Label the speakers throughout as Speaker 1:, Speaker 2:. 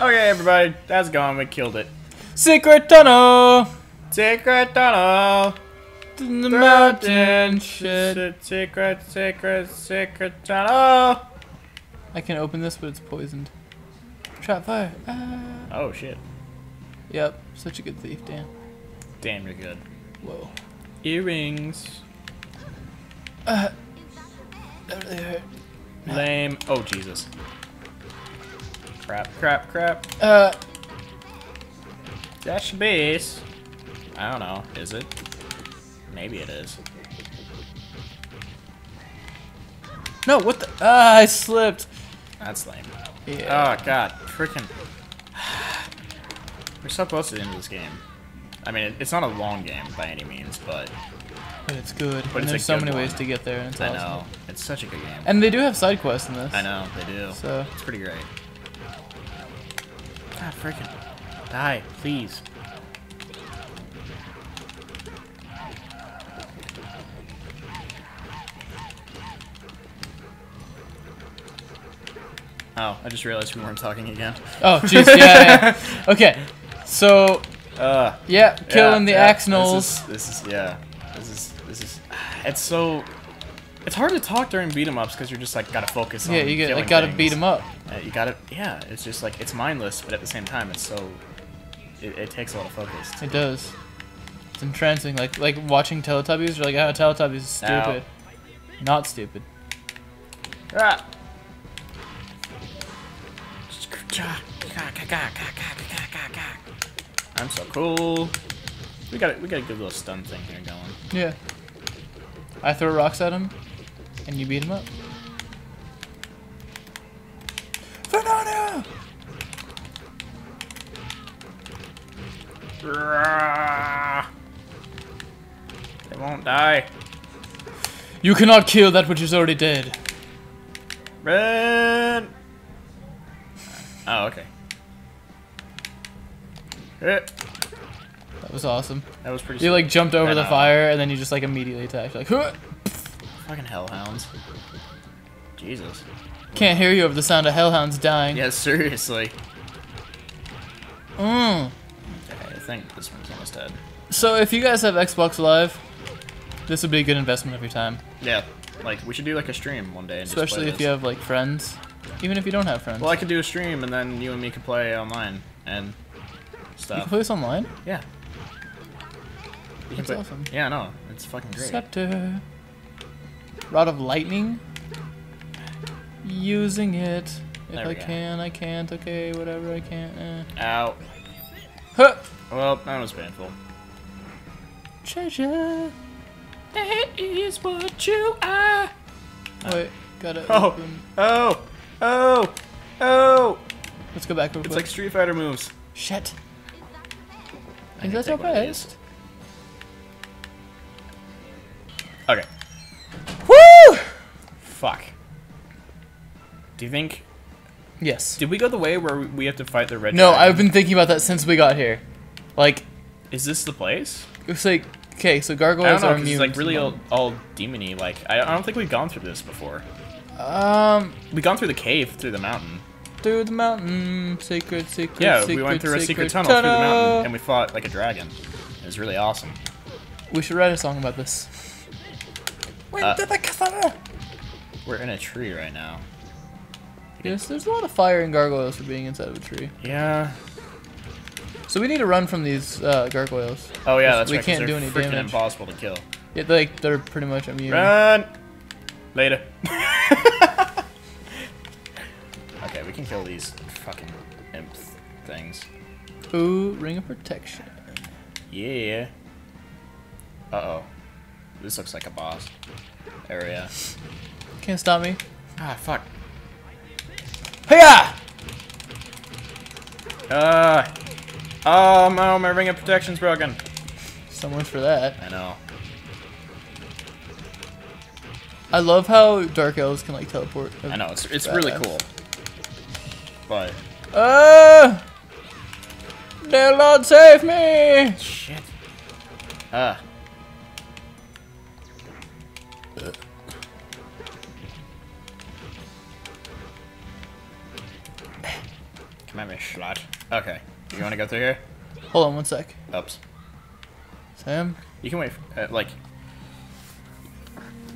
Speaker 1: Okay, everybody, that's gone. We killed it.
Speaker 2: Secret tunnel
Speaker 1: Secret tunnel.
Speaker 2: in the mountain. Shit.
Speaker 1: Shit, Secret, secret, secret tunnel.
Speaker 2: I can open this, but it's poisoned. Trap fire. Ah.
Speaker 1: Oh shit.
Speaker 2: Yep. Such a good thief, Dan.
Speaker 1: Damn, you're good.
Speaker 2: Whoa.
Speaker 1: Earrings.
Speaker 2: That really hurt.
Speaker 1: Lame. Oh Jesus. Crap, crap, crap.
Speaker 2: Uh.
Speaker 1: Your base. I don't know. Is it? Maybe it is.
Speaker 2: No. What the? Ah, I slipped.
Speaker 1: That's lame.
Speaker 2: Yeah.
Speaker 1: Oh god, freaking. We're so close to the end of this game. I mean, it's not a long game by any means, but
Speaker 2: It's good.
Speaker 1: But
Speaker 2: and
Speaker 1: it's
Speaker 2: there's so many ways to get there, and it's
Speaker 1: I
Speaker 2: awesome.
Speaker 1: know it's such a good game.
Speaker 2: And they do have side quests in this.
Speaker 1: I know they do.
Speaker 2: So
Speaker 1: It's pretty great. God, freaking die, please. Oh, I just realized we weren't talking again.
Speaker 2: Oh, jeez, yeah, yeah. Okay, so
Speaker 1: Uh,
Speaker 2: yeah, killing the
Speaker 1: yeah, This is, this is yeah. This is. It's so. It's hard to talk during beat 'em ups because you're just like gotta focus on.
Speaker 2: Yeah, you get like gotta
Speaker 1: things.
Speaker 2: beat them up.
Speaker 1: Uh, you gotta, yeah. It's just like it's mindless, but at the same time, it's so. It, it takes a lot of focus.
Speaker 2: It does. It's entrancing, like like watching Teletubbies. You're like, oh, Teletubbies is stupid. Not stupid.
Speaker 1: Ah. I'm so cool. We got we got a good little stun thing here going.
Speaker 2: Yeah. I throw rocks at him, and you beat him up. Banana!
Speaker 1: They won't die.
Speaker 2: You cannot kill that which is already dead.
Speaker 1: Run! Oh, okay. Eh,
Speaker 2: That was awesome.
Speaker 1: That was pretty.
Speaker 2: You like jumped over the fire, and then you just like immediately attacked. Like, "Huh!"
Speaker 1: fucking hellhounds. Jesus.
Speaker 2: can't hear you over the sound of hellhounds dying.
Speaker 1: Yeah, seriously.
Speaker 2: Mm.
Speaker 1: Okay, I think this one's almost dead.
Speaker 2: So if you guys have Xbox Live, this would be a good investment of your time,
Speaker 1: Yeah, like we should do like a stream one day. And just play
Speaker 2: especially if
Speaker 1: this.
Speaker 2: you have like friends, even if you don't have friends.
Speaker 1: Well, I could do a stream and then you and me could play online and stuff.
Speaker 2: you can play this online.
Speaker 1: Yeah. You can
Speaker 2: That's
Speaker 1: play-
Speaker 2: awesome.
Speaker 1: Yeah, no, it's fucking great.
Speaker 2: Scepter. Rod of Lightning. Using it. If I
Speaker 1: go.
Speaker 2: can, I can't. Okay, whatever I can. Eh.
Speaker 1: Ow.
Speaker 2: Huh.
Speaker 1: Well, that was painful.
Speaker 2: Treasure.
Speaker 1: That is what you are.
Speaker 2: Wait, gotta
Speaker 1: Oh,
Speaker 2: open.
Speaker 1: oh, oh, oh!
Speaker 2: Let's go back real
Speaker 1: It's
Speaker 2: quick.
Speaker 1: like Street Fighter moves.
Speaker 2: Shit.
Speaker 1: I
Speaker 2: Is that so
Speaker 1: take one of these.
Speaker 2: fast?
Speaker 1: Okay.
Speaker 2: Woo!
Speaker 1: Fuck. Do you think?
Speaker 2: Yes.
Speaker 1: Did we go the way where we have to fight the red?
Speaker 2: No,
Speaker 1: dragon?
Speaker 2: I've been thinking about that since we got here. Like,
Speaker 1: Is this the place?
Speaker 2: it's like, okay, so gargoyles
Speaker 1: know.
Speaker 2: are immune.
Speaker 1: it's like really all, all demony. Like I, I don't think we've gone through this before.
Speaker 2: Um,
Speaker 1: We've gone through the cave through the mountain.
Speaker 2: through the mountain, secret, secret,
Speaker 1: Yeah, we went through a secret tunnel,
Speaker 2: tunnel.
Speaker 1: through the mountain, and we fought like a dragon. It was really awesome.
Speaker 2: We should write a song about this. Went
Speaker 1: Uh,
Speaker 2: to the castle.
Speaker 1: We're in a tree right now.
Speaker 2: Yes, there's a lot of fire in gargoyles for being inside of a tree.
Speaker 1: Yeah.
Speaker 2: So we need to run from these uh, gargoyles.
Speaker 1: Oh yeah, that's
Speaker 2: We
Speaker 1: right. 'cause
Speaker 2: can't
Speaker 1: they're
Speaker 2: do any
Speaker 1: freaking
Speaker 2: damage.
Speaker 1: impossible to kill.
Speaker 2: Yeah, like they're pretty much immune.
Speaker 1: Run. Later. okay, we can kill these fucking imp things.
Speaker 2: Ooh, ring of protection.
Speaker 1: Yeah. Uh oh. This looks like a boss area.
Speaker 2: Can't stop me.
Speaker 1: Ah, fuck.
Speaker 2: Hiya!
Speaker 1: Uh. Oh no, my ring of protection's broken.
Speaker 2: So much for that.
Speaker 1: I know.
Speaker 2: I love how dark elves can like teleport.
Speaker 1: I know. It's it's really cool. But
Speaker 2: Uh, dear Lord, save me!
Speaker 1: shit. Ah. Come at me, slut. Okay. You want to go through here?
Speaker 2: Hold on one sec.
Speaker 1: Oops.
Speaker 2: Sam?
Speaker 1: You can wait. For, uh, like,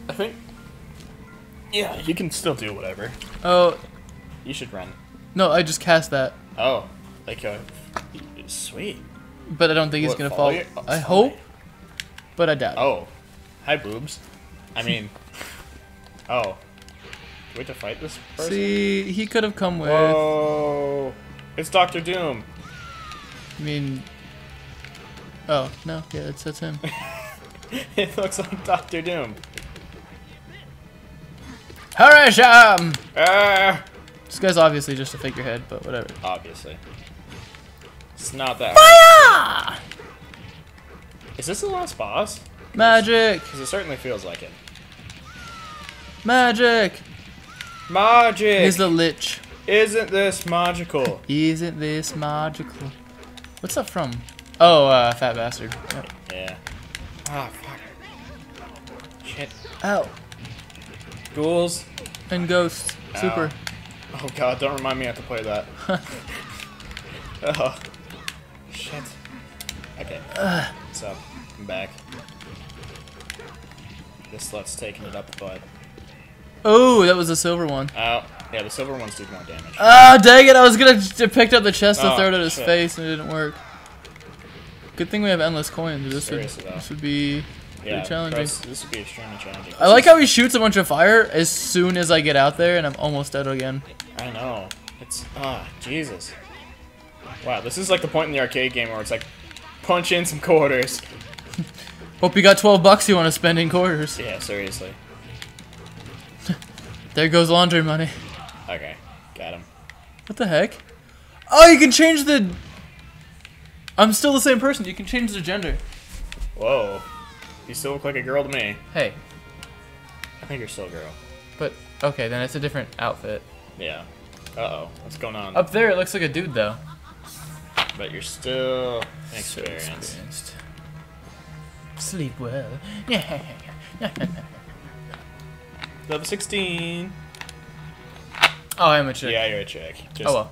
Speaker 1: I think. Yeah, you can still do whatever.
Speaker 2: Oh,
Speaker 1: You should run.
Speaker 2: no, I just cast that.
Speaker 1: Oh, like uh, sweet.
Speaker 2: But I don't think he's gonna
Speaker 1: follow
Speaker 2: fall.
Speaker 1: Oh,
Speaker 2: I hope, but I doubt.
Speaker 1: Oh, hi boobs. I mean, oh, do we have to fight this person?
Speaker 2: See, he could have come with.
Speaker 1: Whoa, it's Doctor Doom.
Speaker 2: I mean. Oh no, yeah, that's that's him.
Speaker 1: it looks like Doctor Doom.
Speaker 2: Hurry, Sham!
Speaker 1: Ah,
Speaker 2: This guy's obviously just a figurehead, but whatever.
Speaker 1: obviously. It's not that. Hard. Is this the last boss?
Speaker 2: Magic,
Speaker 1: Because it certainly feels like it.
Speaker 2: magic.
Speaker 1: Magic.
Speaker 2: He's the lich.
Speaker 1: Isn't this magical?
Speaker 2: Isn't this magical? What's that from? Oh, uh, fat bastard. Yep.
Speaker 1: Yeah. Ah, fuck. Shit.
Speaker 2: Ow.
Speaker 1: Ghouls.
Speaker 2: And ghosts. Super.
Speaker 1: Oh god, don't remind me I have to play that. oh. Shit. Okay. What's up? I'm back. This slut's taking it up butt.
Speaker 2: Oh, that was a silver one.
Speaker 1: Oh, yeah, the silver ones do more damage.
Speaker 2: Ah, dang it! I was gonna pick up the chest to
Speaker 1: Oh,
Speaker 2: throw it at his
Speaker 1: shit.
Speaker 2: face and it didn't work. Good thing we have endless coins. This would,
Speaker 1: though.
Speaker 2: this would be
Speaker 1: yeah,
Speaker 2: challenging.
Speaker 1: This would be extremely challenging.
Speaker 2: I like how he shoots a bunch of fire as soon as I get out there and I'm almost dead again.
Speaker 1: I know. It's ah, Jesus. Wow, this is like the point in the arcade game where it's like, punch in some quarters.
Speaker 2: Hope you got 12 bucks you want to spend in quarters.
Speaker 1: Yeah, seriously.
Speaker 2: There goes laundry money.
Speaker 1: Okay, got him.
Speaker 2: What the heck? Oh, you can change the... I'm still the same person. You can change the gender.
Speaker 1: Whoa. You still look like a girl to me.
Speaker 2: Hey,
Speaker 1: I think you're still a girl.
Speaker 2: but... Okay, then it's a different outfit.
Speaker 1: Yeah. Uh oh. What's going on?
Speaker 2: Up there, it looks like a dude, though.
Speaker 1: But you're still
Speaker 2: So experienced. Sleep well. Yeah.
Speaker 1: Level 16.
Speaker 2: oh, I'm a chick.
Speaker 1: Yeah, you're a chick. Just,
Speaker 2: Oh well.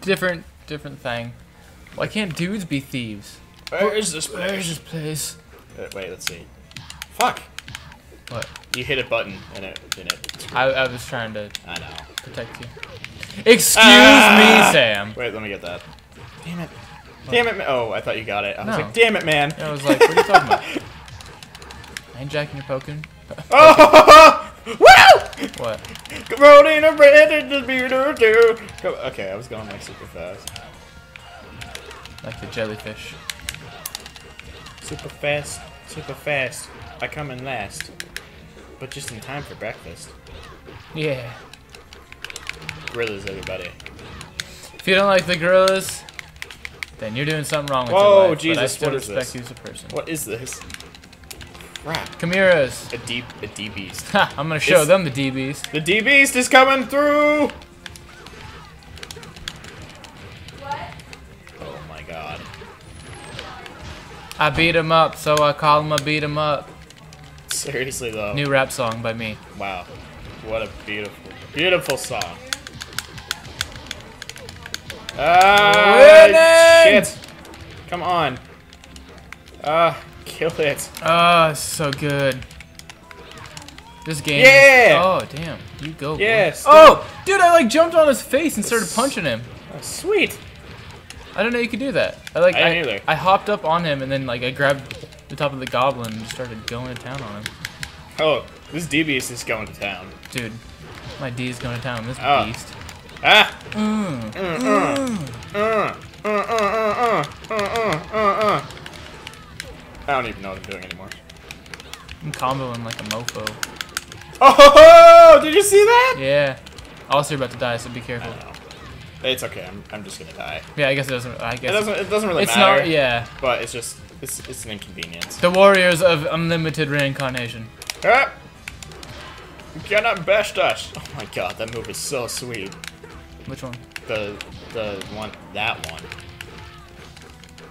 Speaker 2: Different, different thing. Why can't dudes be thieves?
Speaker 1: Where is this place?
Speaker 2: Where is this place?
Speaker 1: Uh, wait, let's see. Fuck.
Speaker 2: What?
Speaker 1: You hit a button and it. And it
Speaker 2: I, I was trying to
Speaker 1: I know.
Speaker 2: protect you. Excuse
Speaker 1: Ah!
Speaker 2: me, Sam.
Speaker 1: Wait, let me get that. Damn it. Damn it. Oh, I thought you got it. I was
Speaker 2: No.
Speaker 1: like, damn it, man.
Speaker 2: I was like, what are you talking about? I ain't jacking your poking.
Speaker 1: Oh! Woo!
Speaker 2: What?
Speaker 1: Rolling a red in the beer do. Go- Okay, I was going like super fast.
Speaker 2: Like the jellyfish.
Speaker 1: Super fast, super fast. I come in last. But just in time for breakfast.
Speaker 2: Yeah.
Speaker 1: Gorillas, everybody.
Speaker 2: If you don't like the gorillas, then you're doing something wrong with
Speaker 1: Whoa,
Speaker 2: your oh, life. but I
Speaker 1: Jesus,
Speaker 2: still
Speaker 1: what is
Speaker 2: respect
Speaker 1: this?
Speaker 2: you as a person.
Speaker 1: What is this? Crap.
Speaker 2: Chimera's.
Speaker 1: A deep, a D beast.
Speaker 2: Ha! I'm gonna show
Speaker 1: It's-
Speaker 2: them the DBs.
Speaker 1: The D beast is coming through. What? Oh my god.
Speaker 2: I beat him up, so I call him a beat him up.
Speaker 1: Seriously though.
Speaker 2: New rap song by me.
Speaker 1: Wow. What a beautiful, beautiful song. Ah,
Speaker 2: Winning!
Speaker 1: shit. Come on. Ah, kill it.
Speaker 2: Oh, it's so good. This game.
Speaker 1: Yeah!
Speaker 2: Oh, damn. You go.
Speaker 1: Yes.
Speaker 2: Oh, dude, I like jumped on his face and started punching him.
Speaker 1: Oh, sweet.
Speaker 2: I didn't know you could do that. I like.
Speaker 1: I either.
Speaker 2: I hopped up on him and then like I grabbed the top of the goblin and started going to town on him.
Speaker 1: Oh, this D beast is going to town.
Speaker 2: Dude, my D is going to town on this
Speaker 1: Oh.
Speaker 2: beast.
Speaker 1: Ah! I don't even know what I'm doing anymore.
Speaker 2: I'm comboing like a mofo.
Speaker 1: Oh, did you see that?
Speaker 2: Yeah. Also, you're about to die, so be careful.
Speaker 1: It's okay. I'm, I'm just gonna die.
Speaker 2: Yeah, I guess it doesn't. I guess it
Speaker 1: doesn't. It doesn't really
Speaker 2: it's
Speaker 1: matter.
Speaker 2: Not, yeah.
Speaker 1: But it's just it's it's an inconvenience.
Speaker 2: The warriors of unlimited reincarnation.
Speaker 1: Ah! You cannot best us. Oh my god, that move is so sweet.
Speaker 2: Which one?
Speaker 1: The the one that one.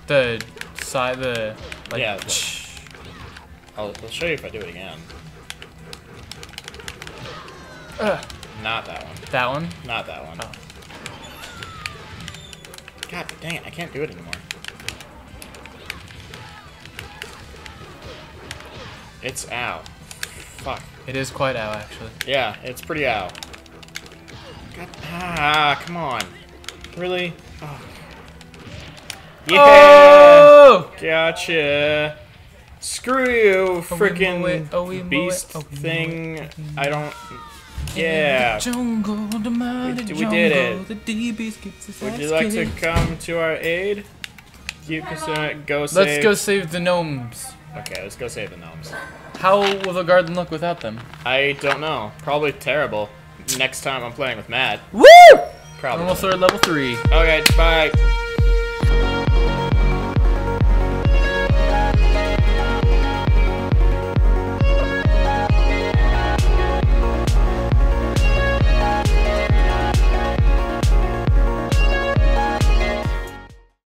Speaker 2: The side. The like.
Speaker 1: Yeah, the- I'll, I'll show you if I do it again.
Speaker 2: Ugh.
Speaker 1: Not that one.
Speaker 2: That one.
Speaker 1: Not that one.
Speaker 2: Oh.
Speaker 1: God dang it, I can't do it anymore. It's out. Fuck.
Speaker 2: It is quite out, actually.
Speaker 1: Yeah, it's pretty out. Ah, come on. Really? Oh. Yeah!
Speaker 2: Oh!
Speaker 1: Gotcha. Screw you, freaking
Speaker 2: oh, we mow it,
Speaker 1: beast
Speaker 2: oh, we mow it,
Speaker 1: thing. I don't. Yeah.
Speaker 2: the jungle, the mighty
Speaker 1: We- we did it.
Speaker 2: The D beast gets his
Speaker 1: Would you like to come to our aid? You can go save.
Speaker 2: Let's go save the gnomes.
Speaker 1: Okay, let's go save the gnomes.
Speaker 2: How will the garden look without them?
Speaker 1: I don't know. Probably terrible. Next time I'm playing with Matt.
Speaker 2: Woo!
Speaker 1: Probably.
Speaker 2: Almost third level three.
Speaker 1: Okay, bye.